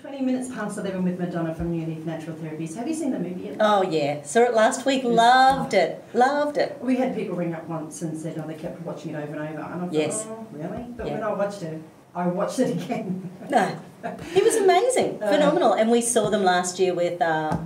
20 minutes past 11 with Madonna from New Leaf Natural Therapies. Have you seen the movie yet? Oh yeah, saw it last week. Loved it. Loved it. We had people ring up once and said, oh, they kept watching it over and over. And I thought, Yes. oh, really? But Yeah. when I watched it, I watched it again. No, it was amazing, Uh, phenomenal. And we saw them last year with uh,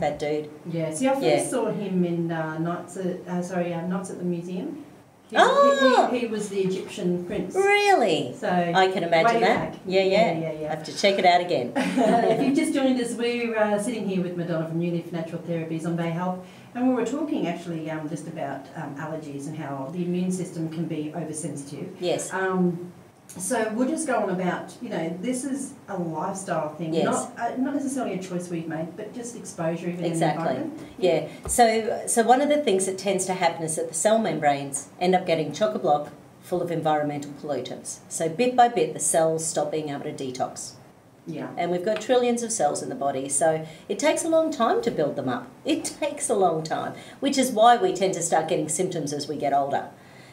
that dude. Yeah, see, I first Yeah. saw him in uh, Nights at, uh, sorry, uh, Nights at the Museum. He, Oh! he, he, he was the Egyptian prince. Really, So, I can imagine that. Yeah, yeah. Yeah, yeah, yeah. I have to check it out again. if you've just joined us, we're uh, sitting here with Madonna from New Leaf Natural Therapies on Bay Health, and we were talking actually um, just about um, allergies and how the immune system can be oversensitive. Yes. Um, so we'll just go on about, you know, this is a lifestyle thing, Yes. not uh, not necessarily a choice we've made, but just exposure even Exactly. in the environment. Yeah. So, so one of the things that tends to happen is that the cell membranes end up getting chock a block full of environmental pollutants. So bit by bit, the cells stop being able to detox. Yeah. And we've got trillions of cells in the body, so it takes a long time to build them up. It takes a long time, which is why we tend to start getting symptoms as we get older.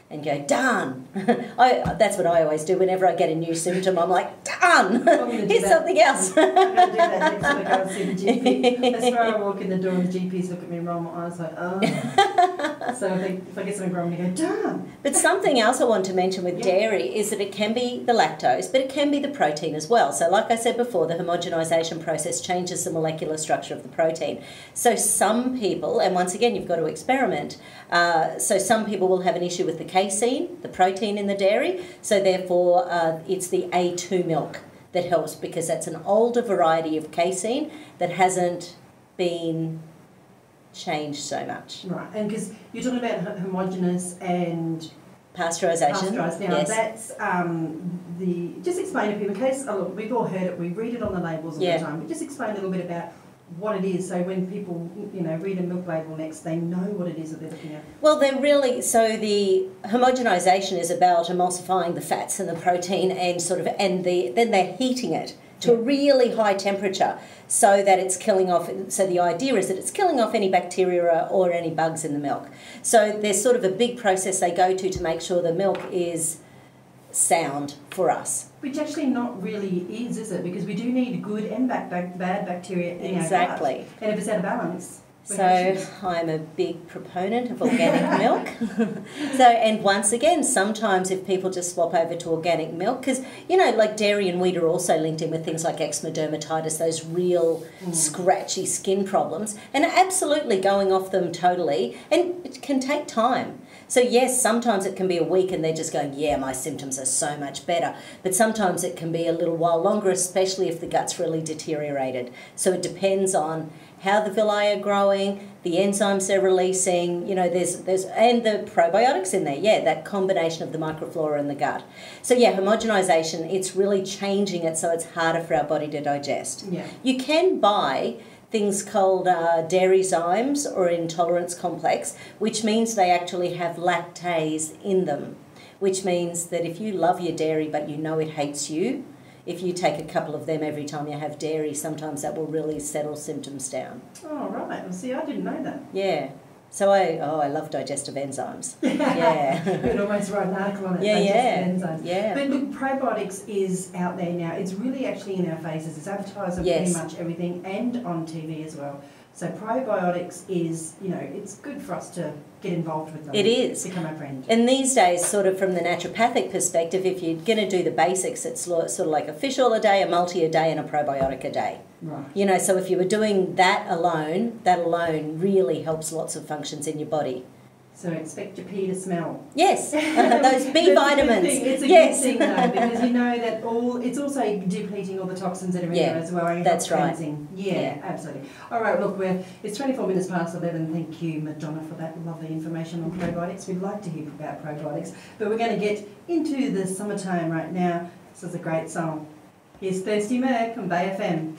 And go, done. I, that's what I always do whenever I get a new symptom. I'm like, done. gonna Here's that. something else. I'm going to do that next time I go and see the GP. That's where I walk in the door and the GPs look at me and roll my eyes like, oh. So I think if I get something wrong, they go, damn. But something else I want to mention with Yeah. dairy is that it can be the lactose, but it can be the protein as well. So, like I said before, the homogenization process changes the molecular structure of the protein. So, some people, and once again, you've got to experiment. Uh, so, some people will have an issue with the casein, the protein in the dairy. So, therefore, uh, it's the A2 milk that helps because that's an older variety of casein that hasn't been changed so much. Right, and because you're talking about ho- homogenous and Pasteurization. pasteurised. Now, yes. that's um, the. Just explain to people, in case, oh, look, we've all heard it, we read it on the labels all Yeah. the time, but just explain a little bit about what it is so when people, you know, read a milk label next, they know what it is that they're looking at. Well, they're really so the homogenization is about emulsifying the fats and the protein and sort of and the then they're heating it to a really high temperature so that it's killing off so the idea is that it's killing off any bacteria or any bugs in the milk. So there's sort of a big process they go to to make sure the milk is sound for us. Which actually not really is, is it? Because we do need good and bad bacteria in our Exactly. gut. And if it's out of balance, So. I'm a big proponent of organic milk. so and once again, sometimes if people just swap over to organic milk, because you know, like dairy and wheat are also linked in with things like eczema dermatitis, those real scratchy skin problems, and absolutely going off them totally, and it can take time. So yes, sometimes it can be a week and they're just going, yeah, my symptoms are so much better. But sometimes it can be a little while longer, especially if the gut's really deteriorated. So it depends on how the villi are growing, the enzymes they're releasing, you know, there's there's and the probiotics in there. Yeah, that combination of the microflora in the gut. So yeah, homogenization, it's really changing it so it's harder for our body to digest. Yeah. You can buy things called uh, dairy zymes or intolerance complex, which means they actually have lactase in them, which means that if you love your dairy but you know it hates you, if you take a couple of them every time you have dairy, sometimes that will really settle symptoms down. Oh, right. Well, see, I didn't know that. Yeah. So I oh I love digestive enzymes. Yeah. We'd almost write an article on it. Yeah, digestive yeah. enzymes. Yeah. But look, probiotics is out there now. It's really actually in our faces. It's advertised on Yes. pretty much everything and on TV as well. So probiotics is, you know, it's good for us to get involved with them. It is. Become a friend. And these days, sort of from the naturopathic perspective, if you're going to do the basics, it's sort of like a fish oil a day, a multi a day, and a probiotic a day. Right. You know, so if you were doing that alone, that alone really helps lots of functions in your body. So expect your pee to smell. Yes, those B vitamins. It's a yes, good thing though, because you know that all it's also depleting all the toxins that are in Yeah, there as well. and that's right. cleansing. Yeah, Yeah. absolutely. All right, look, we're it's 24 minutes past 11. Thank you, Madonna, for that lovely information on probiotics. We'd like to hear about probiotics, but we're going to get into the summertime right now. This is a great song. Here's Thirsty Merc on Bay FM.